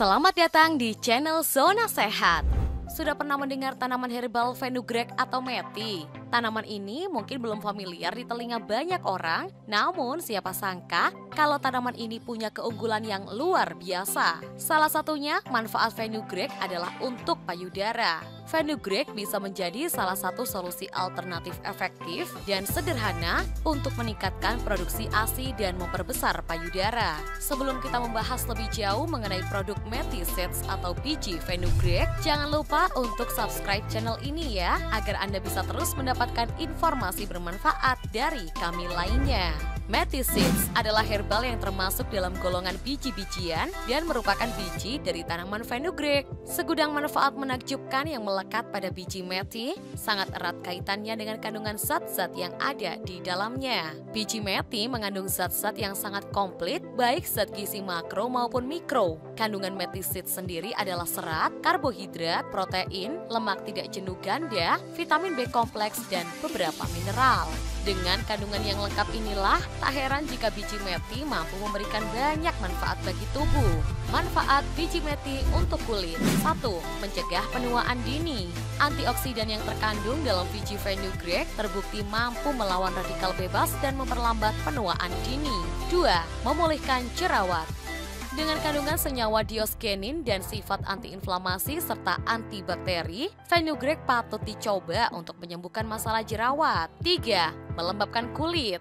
Selamat datang di channel Zona Sehat. Sudah pernah mendengar tanaman herbal fenugreek atau meti? Tanaman ini mungkin belum familiar di telinga banyak orang, namun siapa sangka kalau tanaman ini punya keunggulan yang luar biasa. Salah satunya manfaat fenugreek adalah untuk payudara. Fenugreek bisa menjadi salah satu solusi alternatif efektif dan sederhana untuk meningkatkan produksi ASI dan memperbesar payudara. Sebelum kita membahas lebih jauh mengenai produk Metisets atau biji fenugreek, jangan lupa untuk subscribe channel ini ya, agar Anda bisa terus mendapatkan informasi bermanfaat dari kami lainnya. Metisits adalah herbal yang termasuk dalam golongan biji-bijian dan merupakan biji dari tanaman fenugreek. Segudang manfaat menakjubkan yang melekat pada biji meti sangat erat kaitannya dengan kandungan zat-zat yang ada di dalamnya. Biji meti mengandung zat-zat yang sangat komplit, baik zat gizi makro maupun mikro. Kandungan metisit sendiri adalah serat, karbohidrat, protein, lemak tidak jenuh ganda, vitamin B kompleks, dan beberapa mineral. Dengan kandungan yang lengkap inilah, tak heran jika biji meti mampu memberikan banyak manfaat bagi tubuh. Manfaat biji meti untuk kulit 1. Mencegah penuaan dini Antioksidan yang terkandung dalam biji fenugreek terbukti mampu melawan radikal bebas dan memperlambat penuaan dini 2. Memulihkan jerawat dengan kandungan senyawa diosgenin dan sifat antiinflamasi serta antibakteri, fenugreek patut dicoba untuk menyembuhkan masalah jerawat. 3. Melembabkan kulit.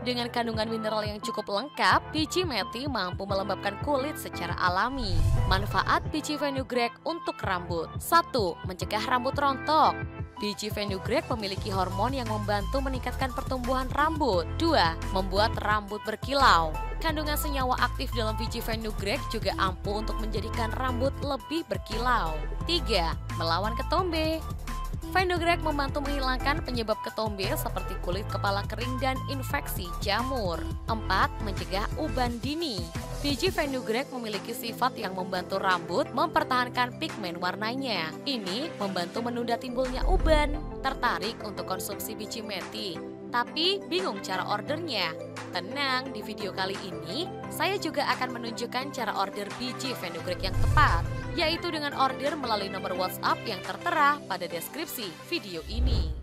Dengan kandungan mineral yang cukup lengkap, biji meti mampu melembabkan kulit secara alami. Manfaat biji fenugreek untuk rambut. 1. Mencegah rambut rontok. Biji fenugreek memiliki hormon yang membantu meningkatkan pertumbuhan rambut. 2. Membuat rambut berkilau. Kandungan senyawa aktif dalam biji fenugreek juga ampuh untuk menjadikan rambut lebih berkilau. 3. Melawan ketombe. Fenugreek membantu menghilangkan penyebab ketombe seperti kulit kepala kering dan infeksi jamur. 4. Mencegah uban dini. Biji fenugreek memiliki sifat yang membantu rambut mempertahankan pigmen warnanya. Ini membantu menunda timbulnya uban. Tertarik untuk konsumsi biji meti? Tapi bingung cara ordernya? Tenang, di video kali ini saya juga akan menunjukkan cara order biji fenugreek yang tepat, yaitu dengan order melalui nomor WhatsApp yang tertera pada deskripsi video ini.